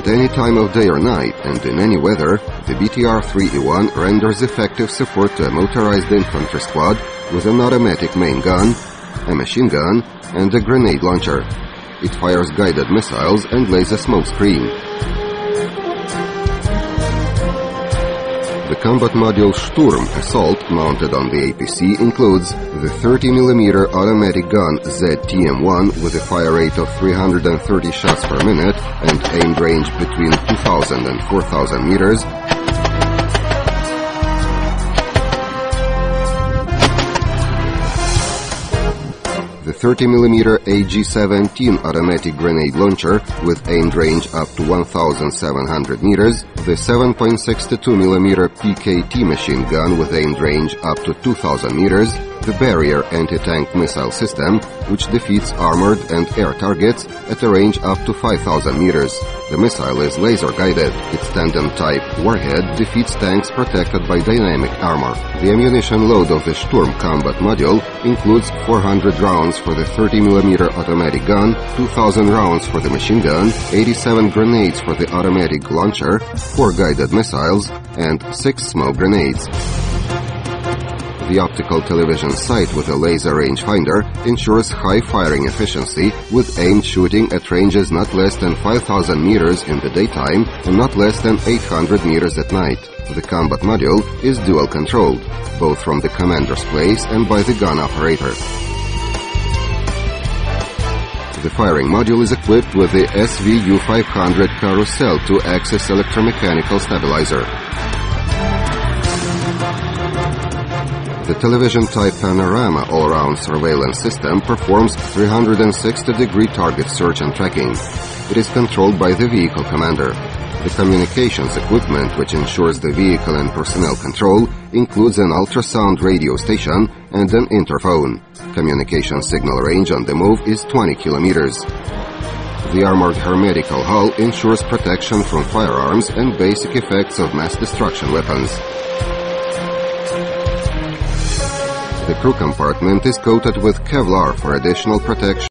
At any time of day or night and in any weather, the BTR-3E1 renders effective support to a motorized infantry squad with an automatic main gun, a machine gun, and a grenade launcher. It fires guided missiles and lays a smoke screen. Combat module Sturm Assault mounted on the APC includes the 30mm automatic gun ZTM1 with a fire rate of 330 shots per minute and aim range between 2000 and 4000 meters, the 30mm AG-17 automatic grenade launcher with aimed range up to 1700 meters, the 7.62mm PKT machine gun with aimed range up to 2000 meters, the Barrier anti-tank missile system, which defeats armored and air targets at a range up to 5000 meters. The missile is laser-guided. Its tandem-type warhead defeats tanks protected by dynamic armor. The ammunition load of the Sturm combat module includes 400 rounds for the 30mm automatic gun, 2000 rounds for the machine gun, 87 grenades for the automatic launcher, 4 guided missiles, and 6 smoke grenades. The optical television sight with a laser rangefinder ensures high firing efficiency with aimed shooting at ranges not less than 5000 meters in the daytime and not less than 800 meters at night. The combat module is dual controlled, both from the commander's place and by the gun operator. The firing module is equipped with the SVU-500 Carousel 2-axis electromechanical stabilizer. Television-type Panorama all-round surveillance system performs 360-degree target search and tracking. It is controlled by the vehicle commander. The communications equipment, which ensures the vehicle and personnel control, includes an ultrasound radio station and an interphone. Communication signal range on the move is 20 kilometers. The armored hermetical hull ensures protection from firearms and basic effects of mass destruction weapons. The crew compartment is coated with Kevlar for additional protection.